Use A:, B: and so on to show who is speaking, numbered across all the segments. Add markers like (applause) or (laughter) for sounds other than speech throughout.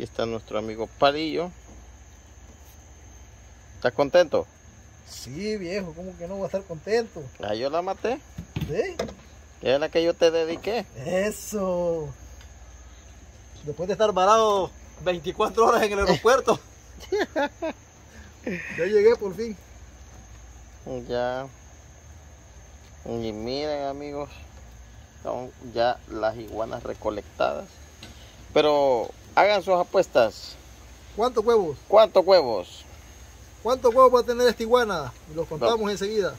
A: Aquí está nuestro amigo Palillo. ¿Estás contento?
B: Sí, viejo, ¿cómo que no voy a estar contento?
A: Ah, yo la maté.
B: ¿Sí?
A: Es la que yo te dediqué.
B: Eso. Después de estar varado 24 horas en el aeropuerto. (laughs) ya llegué por fin.
A: Ya. Y miren amigos, son ya las iguanas recolectadas. Pero hagan sus apuestas.
B: ¿Cuántos huevos?
A: ¿Cuántos huevos?
B: ¿Cuántos huevos va a tener esta iguana? Y los contamos enseguida.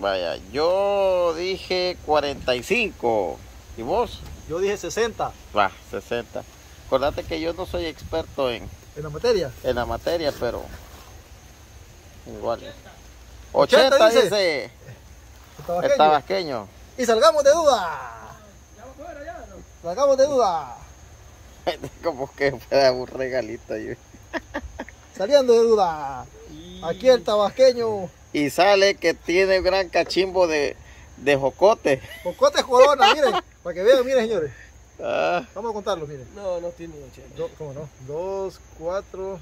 A: Vaya, yo dije 45. ¿Y vos?
B: Yo dije 60.
A: Va, 60. Acordate que yo no soy experto en,
B: ¿En la materia?
A: en la materia, pero igual.
B: 80
A: 80
B: dice.
A: dice
B: El tabasqueño.
A: el tabasqueño.
B: Y salgamos de duda. Salgamos de duda. (laughs)
A: Como que fuera un regalito. ahí.
B: Saliendo de duda. Aquí el tabasqueño.
A: Y sale que tiene un gran cachimbo de, de jocote.
B: Cocotes corona, (laughs) miren. Para que vean, miren, señores.
A: Ah,
B: Vamos a contarlo, miren.
C: No, no tiene 80.
B: Do- ¿Cómo no? 2, 4,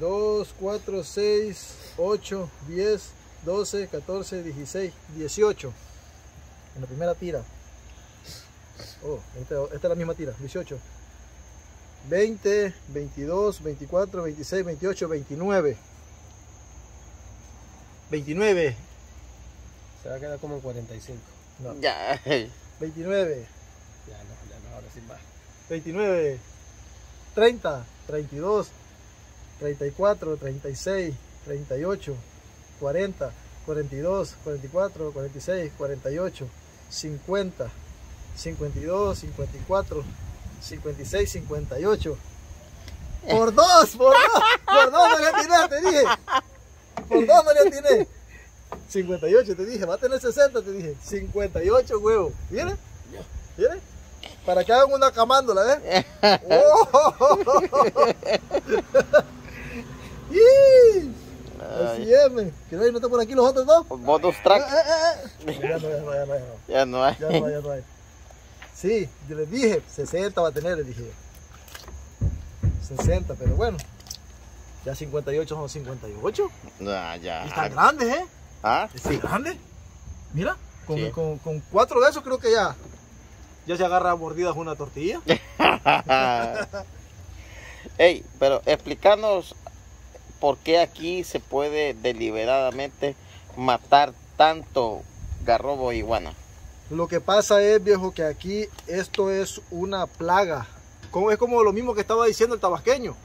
B: 2, 4, 6, 8, 10, 12, 14, 16, 18. En la primera tira. Oh, esta, esta es la misma tira, 18. 20, 22, 24, 26, 28, 29. 29.
C: Se va a quedar como en 45.
B: No,
A: ya.
B: 29.
C: Ya no, ya no, ahora sí más.
B: 29, 30, 32, 34, 36, 38, 40, 42, 44, 46, 48, 50, 52, 54, 56, 58. Por dos, por dos, por dos no le atiné, te dije. Por dos no le atiné. 58 te dije, va a tener 60, te dije. 58 huevos. ¿Viene? ¿Viene? Para que hagan una camándola, ¿eh? (laughs) ¡Oh! (laughs) Así es, men. Que no, no están por aquí los otros dos.
A: Bonus
B: Eh,
A: track.
B: eh, eh. Ya no, ya no, ya no, ya no.
A: Ya no hay.
B: Ya no hay, ya no hay. Sí, yo les dije, 60 va a tener, les dije. 60, pero bueno. Ya 58 son 58.
A: Ah,
B: Y están
A: ya.
B: grandes, ¿eh?
A: ¿Ah?
B: Están grandes. Mira, con,
A: Sí.
B: con, con cuatro de esos creo que ya. Ya se agarra a mordidas una tortilla. (laughs)
A: Ey, pero explícanos por qué aquí se puede deliberadamente matar tanto garrobo e iguana.
B: Lo que pasa es, viejo, que aquí esto es una plaga. Como, es como lo mismo que estaba diciendo el tabasqueño.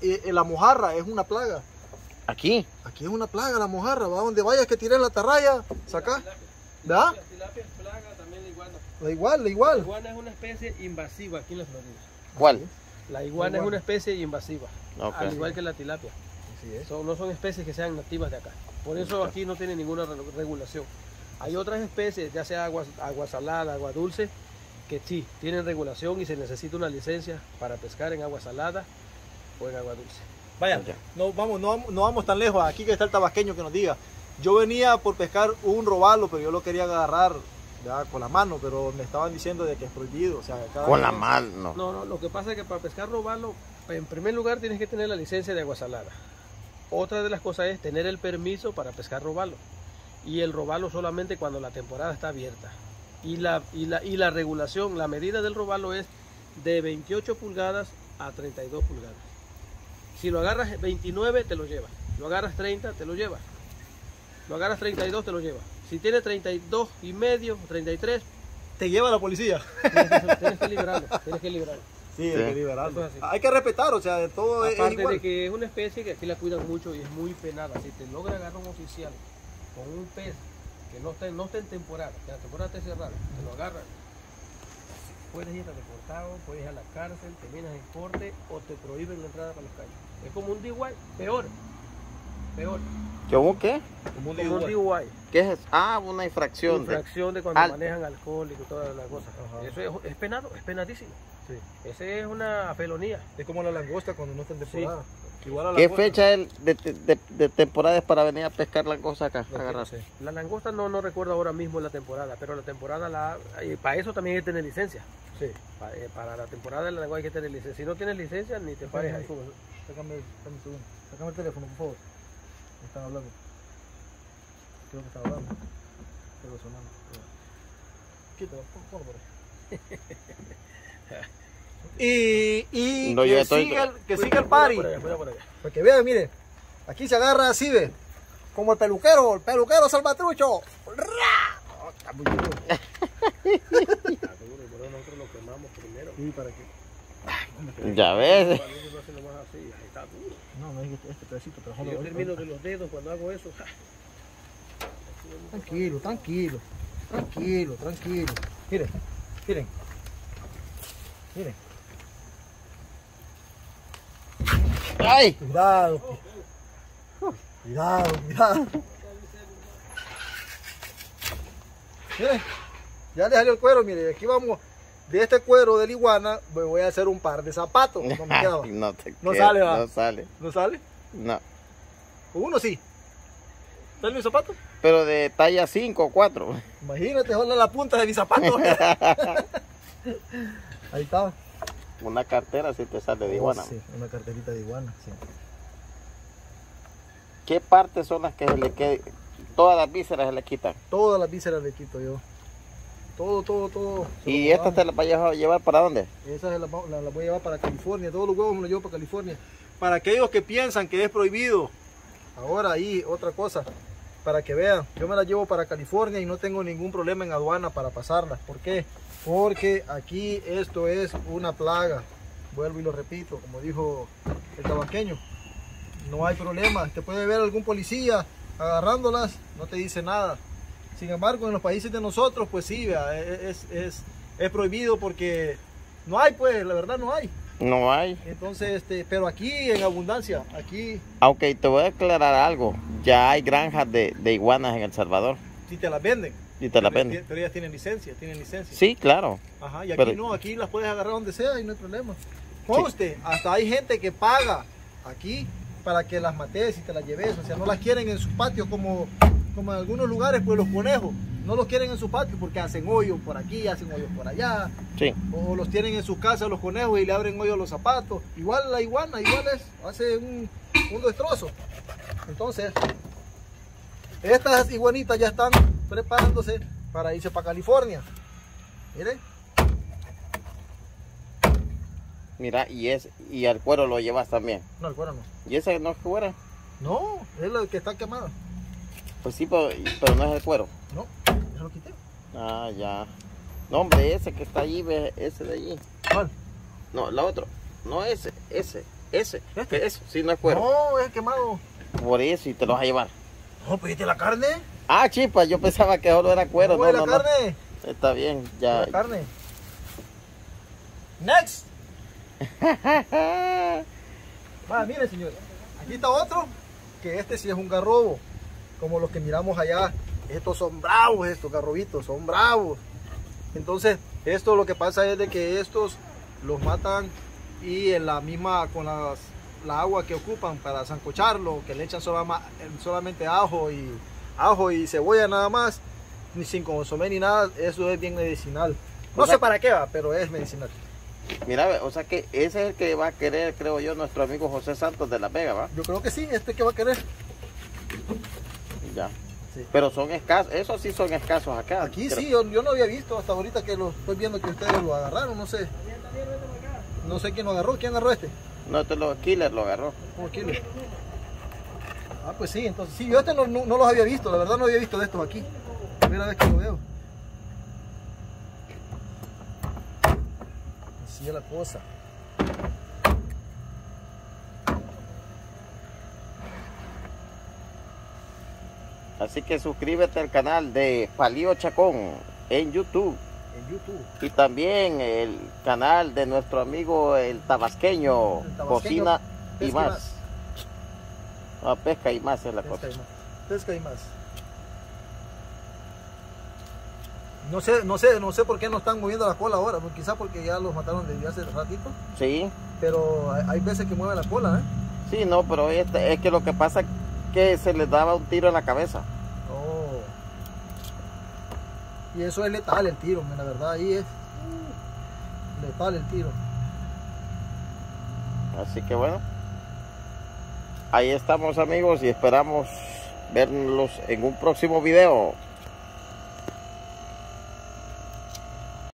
B: Eh, eh, la mojarra es una plaga.
A: Aquí.
B: Aquí es una plaga la mojarra. Va donde vayas que tires la tarraya, saca. ¿Verdad?
C: La tilapia es plaga, también la iguana.
B: Da igual, da
C: La
B: igual.
C: iguana es una especie invasiva aquí en la Florida.
A: ¿Cuál?
C: La iguana es una especie invasiva, al igual que la tilapia.
B: Así es.
C: Son- no son especies que sean nativas de acá. Por eso aquí no tiene ninguna re- regulación. Hay otras especies, ya sea agua, agua salada, agua dulce, que sí, tienen regulación y se necesita una licencia para pescar en agua salada o en agua dulce.
B: Vaya,
A: Ya.
B: no vamos, no, vamos- no vamos tan lejos. Aquí que está el tabasqueño que nos diga. Yo venía por pescar un robalo, pero yo lo quería agarrar ya con la mano, pero me estaban diciendo de que es prohibido. O sea, cada
A: Con la mano.
C: No, no, lo que pasa es que para pescar robalo, en primer lugar tienes que tener la licencia de agua salada. Otra de las cosas es tener el permiso para pescar robalo. Y el robalo solamente cuando la temporada está abierta. Y la, y la, y la regulación, la medida del robalo es de 28 pulgadas a 32 pulgadas. Si lo agarras 29, te lo llevas. Lo agarras 30, te lo llevas. Lo agarras 32, te lo llevas. Si tiene 32 y medio, 33,
B: Te lleva la policía. (laughs)
C: tienes que, tienes que liberarlo. Tienes que liberarlo.
B: Sí,
A: Sí.
B: hay que
C: es.
B: Hay que respetar, o sea, de todo es
C: Aparte
B: igual.
C: de que es una especie que aquí la cuidan mucho y es muy penada. Si te logra agarrar un oficial con un pez que no esté, no esté en temporada, que la temporada esté cerrada, te lo agarran, puedes ir a deportado, puedes ir a la cárcel, terminas en corte o te prohíben la entrada para los calles. Es como un DUI, peor. Peor.
A: ¿Cómo qué?
B: Como un
C: Como un.
A: ¿Qué es? Ah, una infracción. de-
C: Infracción de cuando
A: Al-
C: manejan alcohol y todas las cosas. Eso es, es penado, es penadísimo.
B: Sí.
C: Esa es una felonía.
B: Es como la langosta cuando no está en
C: Sí.
B: temporada.
A: ¿Qué fecha es de, de, de temporada es para venir a pescar langosta acá?
C: No,
A: agarrar?
C: no sé. La langosta no, no recuerdo ahora mismo la temporada, pero la temporada, la, para eso también hay que tener licencia.
B: Sí.
C: Pa- eh, Para, la temporada de la langosta hay que tener licencia. Si no tienes licencia, ni te pares ahí.
B: Sácame, sácame un segundo. Sácame el teléfono, por favor. Me están hablando. Creo que están hablando. Creo que sonando. Quítalo, por ahí. Y y
A: No,
B: que,
A: estoy-
B: siga el, que
C: Cuida-
B: siga el party.
C: por allá, cuida por allá.
B: Para que vean, mire. Aquí se agarra así, ve. Como el peluquero, el peluquero salvatrucho. ¡Ra! Oh, está muy duro.
C: Está duro, y por eso nosotros lo quemamos primero.
B: Sí, para que.
A: Ya ves.
C: No.
B: No, no es este, este pedacito, pero
C: Y yo termino de los dedos cuando hago eso.
B: Tranquilo, tranquilo, tranquilo, tranquilo. Miren, miren. Miren,
A: ¡Ay!
B: cuidado. Cuidado, cuidado. Miren, ya le salió el cuero, miren, aquí vamos. De este cuero de la iguana me voy a hacer un par de zapatos. No me (laughs)
A: te
B: No
A: queda,
B: sale, va.
A: No sale.
B: ¿No sale?
A: No.
B: Uno sí. ¿Sale mi zapato?
A: Pero de talla 5 o 4.
B: Imagínate, hola la punta de mi zapato. (laughs) Ahí está.
A: Una cartera si te sale de iguana.
B: Sí, una carterita de iguana, sí.
A: ¿Qué partes son las que se le quedan? Todas las vísceras se le quitan.
B: Todas las vísceras le quito yo. Todo, todo, todo.
A: ¿Y estas te las vayas a llevar para dónde?
B: Esas las las voy a llevar para California. Todos los huevos me los llevo para California. Para aquellos que piensan que es prohibido. Ahora ahí, otra cosa. Para que vean, yo me las llevo para California y no tengo ningún problema en aduana para pasarlas. ¿Por qué? Porque aquí esto es una plaga. Vuelvo y lo repito, como dijo el tabaqueño. No hay problema. Te puede ver algún policía agarrándolas, no te dice nada. Sin embargo, en los países de nosotros, pues sí, vea, es, es, es prohibido porque no hay, pues, la verdad no hay.
A: No hay.
B: Entonces, este, pero aquí en abundancia, aquí
A: Aunque te voy a aclarar algo. Ya hay granjas de, de iguanas en El Salvador.
B: sí te las venden.
A: Y te las venden.
B: pero ellas tienen licencia, tienen licencia.
A: Sí, claro.
B: Ajá, y aquí
A: pero-
B: no, aquí las puedes agarrar donde sea y no hay problema. Conste, hasta hay gente que paga aquí para que las mates y te las lleves. O sea, no las quieren en su patio como, como en algunos lugares, pues los conejos. No los quieren en su patio porque hacen hoyos por aquí, hacen hoyos por allá.
A: Sí.
B: O los tienen en sus casas los conejos y le abren hoyo a los zapatos. Igual la iguana, igual es, hace un, un destrozo. Entonces, estas iguanitas ya están preparándose para irse para California. Miren,
A: Mira, y es y al cuero lo llevas también.
B: no, el cuero no.
A: ¿Y ese no es cuero?
B: No, es la que está quemada.
A: Pues sí, pero, pero no es el cuero.
B: Lo quité.
A: Ah, ya. No, hombre, ese que está allí, ve, ese de allí.
B: ¿Cuál?
A: No, la otra. No ese, ese, ese.
B: ¿Este?
A: Eso, sí, no es cuero.
B: No, es quemado.
A: Por eso, y te lo vas a llevar.
B: No, pediste la carne.
A: Ah, chipa, yo pensaba que solo era cuero.
B: No,
A: No,
B: la
A: no, no.
B: carne.
A: Está bien, ya.
B: La carne. Next. (laughs) Va, mire, señor. Aquí está otro, que este sí es un garrobo, como los que miramos allá. Estos son bravos, estos garrobitos, son bravos. Entonces, esto lo que pasa es de que estos los matan y en la misma, con las, la agua que ocupan para zancocharlo, que le echan solama- solamente ajo y, ajo y cebolla nada más, ni sin consomé ni nada, eso es bien medicinal. No
A: O sea-
B: sé para qué va, pero es medicinal.
A: Mira, o sea que ese es el que va a querer, creo yo, nuestro amigo José Santos de La Vega, ¿va?
B: Yo creo que sí, este que va a querer.
A: Ya.
B: Sí.
A: Pero son escasos, esos sí son escasos acá.
B: Aquí
A: Creo-
B: sí, yo, yo no había visto hasta ahorita que lo estoy viendo que ustedes lo agarraron, no sé. No sé quién lo agarró, ¿quién agarró este?
A: No, te lo Killer lo agarró.
B: ¿Cómo kilo? Ah, pues sí, entonces sí, yo este no, no- no los había visto, la verdad no había visto de estos aquí. Primera vez que lo veo. Así es la cosa.
A: Así que suscríbete al canal de Palío Chacón en YouTube.
B: En YouTube.
A: Y también el canal de nuestro amigo el tabasqueño,
B: El tabasqueño,
A: Cocina y más. Ah, pesca y más es la
B: Pesca
A: cosa.
B: y más. Pesca y más. No sé, no sé, no sé por qué no están moviendo la cola ahora, pues quizá porque ya los mataron desde hace ratito,
A: Sí,
B: pero hay, veces que mueven la cola, ¿eh?
A: Sí, no, pero este, es que lo que pasa que se les daba un tiro en la cabeza.
B: Oh. Y eso es letal el tiro, la verdad, ahí es letal el tiro.
A: Así que bueno, ahí estamos amigos y esperamos verlos en un próximo video.